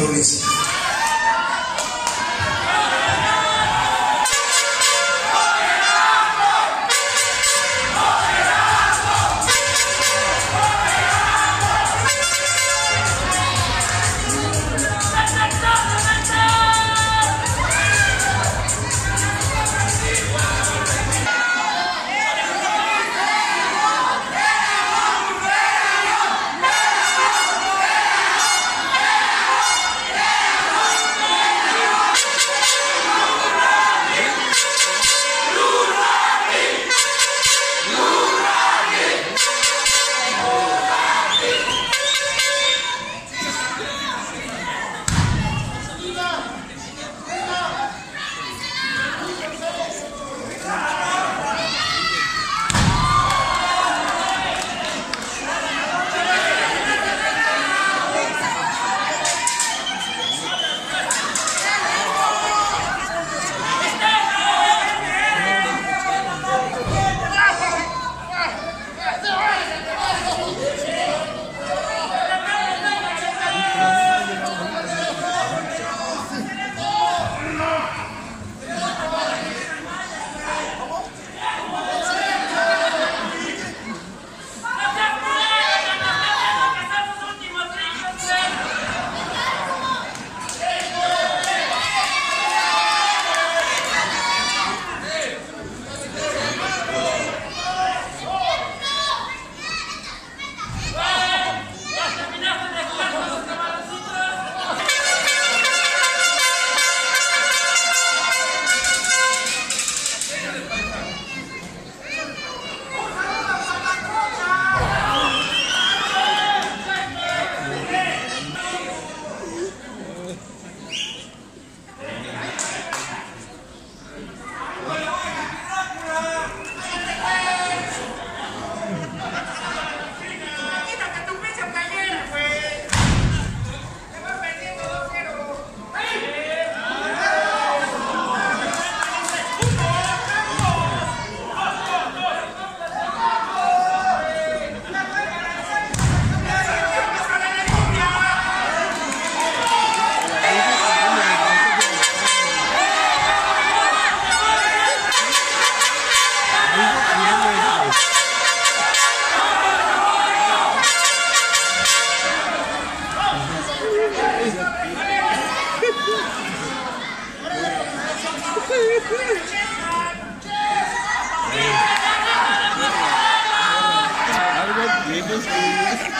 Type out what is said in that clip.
promise. los.